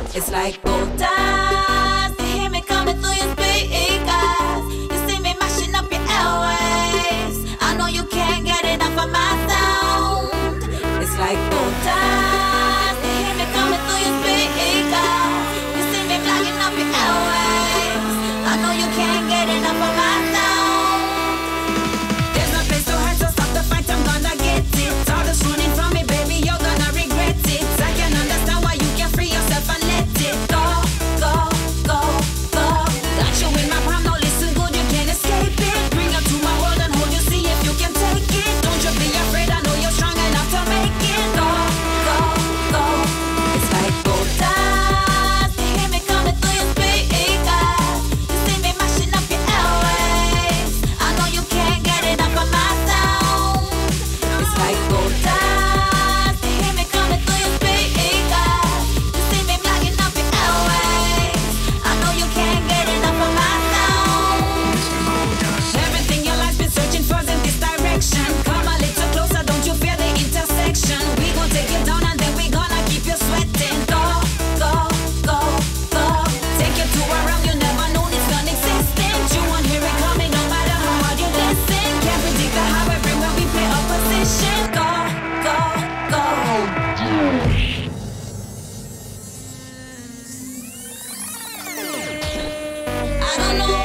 It's like both eyes. You hear me coming through your speakers. You see me mashing up your airways. I know you can't I don't know.